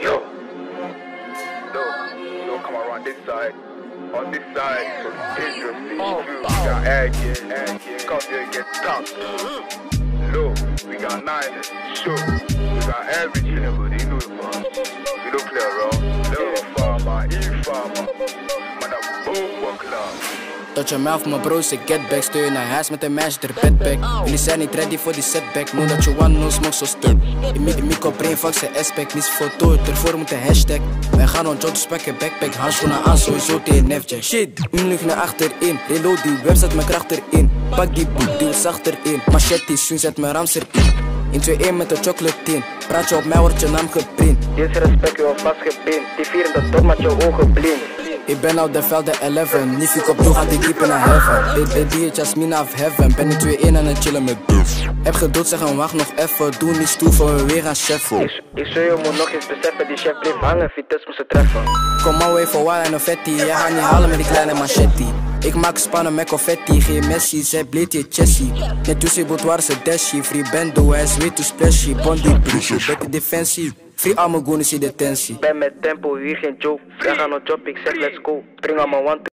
Yo. No, no, come around this side. On this side, so got egg, yeah. Come here get stuck. Low, we got nine, sure. We got everything, but know it, man. We don't play around. Low farmer, E farmer. Man, I'm both loud. Tot je of mijn bro's, ik get back. Stuur naar huis met een meisje, er bedback Jullie zijn niet ready voor die setback. Moet dat je one no smoke zo stuk In mi micro brain fuck zijn aspect Niet foto, ervoor moet een hashtag. Wij gaan on jog, spekken, backpack Handschoenen aan, sowieso tegen nefjack Shit, nu naar achterin. Reload die website, mijn kracht erin. Pak die boek, duw zacht erin Machete, swing, zet mijn rams erin. In 2-1 met de chocolate Praat je op mij, wordt je naam geprint. Dit respect, je al vastgepind. Die vieren dat door met je ogen blind ik ben op de velden 11, niet ik op doe gaat ik diep naar heaven. Dit dit die Jasmine of heaven, ben ik 2 in aan het chillen met duf. Heb geduld, zeggen wacht nog even, doe niet stoer voor we weer gaan cheffen. Ik, ik zou je moet nog eens beseffen, die chef bleef hangen, Vitesse moest ze treffen. Kom maar even waar en een vetti, jij gaat niet halen met die kleine machete. Ik maak spannen met confetti, geen Messi, zij bleed je Chessie. Net Tuesday Boudoir, ze dashi, free bendo, hij is way too splashy. Bondi, beter defensie Free allemaal goonies in detentie Ben met tempo, hier geen joke, wij gaan op job, ik zeg let's go. Spring aan mijn one